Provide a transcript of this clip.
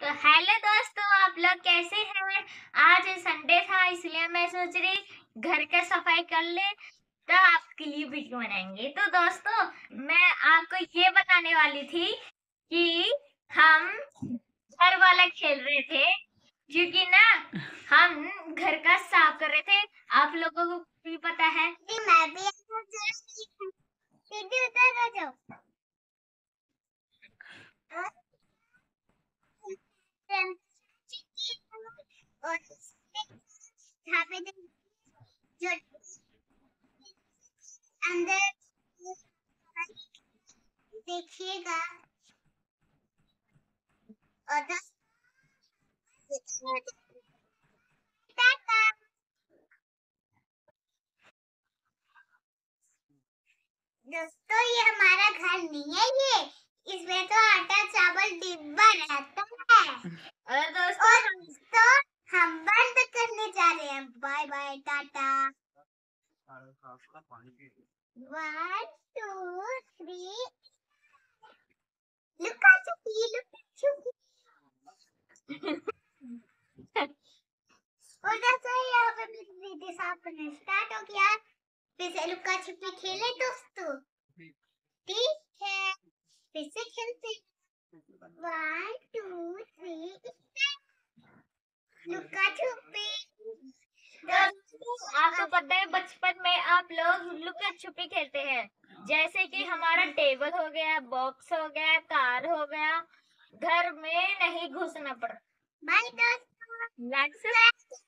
तो हेलो दोस्तों, आप लोग कैसे हैं? आज संडे था, इसलिए मैं सोच रही घर का सफ़ाई कर ले तो आपके लिए वीडियो बनाएँगे। तो दोस्तों, मैं आपको ये बताने वाली थी कि हम घर वाला खेल रहे थे क्योंकि ना हम घर का साफ़ कर रहे थे। आप लोगों को भी पता है। मैं भी और यहाँ पे जो अंदर देखिएगा और टाटा दोस्तों ये हमारा घर नहीं है ये। इसमें तो आटा चावल डिब्बा रहता है। और दोस्तों और करने जा रहे हैं। Bye bye tata one two three लुका लुका यहाँ पे दीदी साहब करना स्टार्ट हो गया। फिर से लुका छुपी खेले दोस्तों। ठीक है। फिर से खेलते वन टू थ्री लुका छुपी दोस्तों आपको पता है बचपन में आप लुका छुपी खेलते हैं। जैसे कि हमारा टेबल हो गया बॉक्स हो गया कार हो गया घर में नहीं घुसना पड़ा बाय दोस्तों।